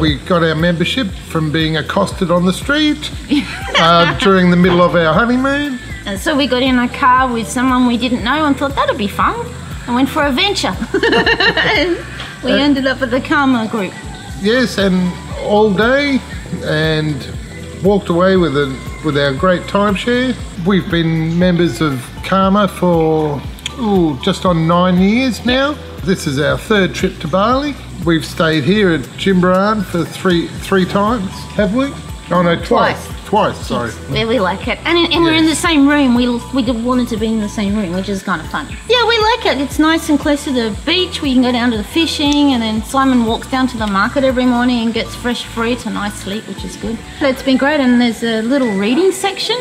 We got our membership from being accosted on the street uh, during the middle of our honeymoon. And so we got in a car with someone we didn't know and thought that'd be fun and went for a venture. and we ended up at the Karma group. Yes, and all day, and walked away with a with our great timeshare. We've been members of Karma for ooh, just on nine years now. This is our third trip to Bali. We've stayed here at Jimbaran for three three times, have we? Oh no, twice. Twice. Twice, sorry. Yeah, we like it. And, and we're in the same room. We, we wanted to be in the same room, which is kind of fun. Yeah, we like it. It's nice and close to the beach. We can go down to the fishing, and then Simon walks down to the market every morning and gets fresh fruit and nice sleep, which is good. It's been great. And there's a little reading section,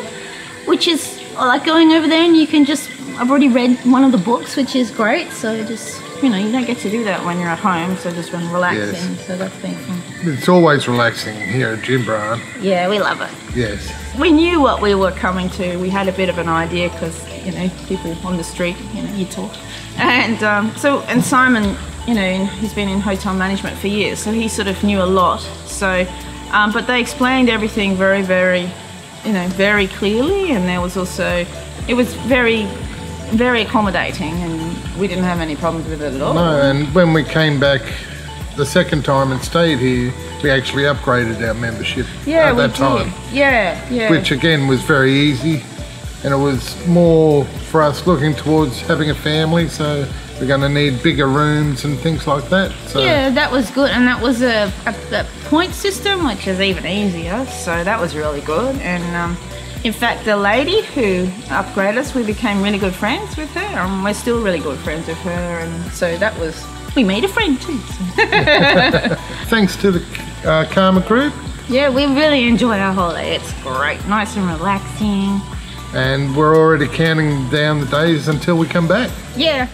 which is I like going over there, and you can just. I've already read one of the books, which is great. So just you know, you don't get to do that when you're at home. So just when relaxing. Yes. So that's been fun. It's always relaxing here at Jimbaran. Yeah, we love it. Yes. We knew what we were coming to. We had a bit of an idea because you know people on the street, you know, you talk, and um, so and Simon, you know, he's been in hotel management for years, so he sort of knew a lot. So, um, but they explained everything very, very, you know, very clearly, and there was also, it was very, very accommodating, and we didn't have any problems with it at all. No, and when we came back the second time and stayed here, we actually upgraded our membership yeah, at that did. time. Yeah, yeah. which again was very easy and it was more for us looking towards having a family so we're going to need bigger rooms and things like that so Yeah, that was good, and that was a, a, a point system, which is even easier. so that was really good. And um, in fact, the lady who upgraded us, we became really good friends with her, and we're still really good friends with her. And so that was, we made a friend too. so. thanks to the uh, karma group Yeah, we really enjoyed our holiday. It's great, nice and relaxing. and we're already counting down the days until we come back Yeah,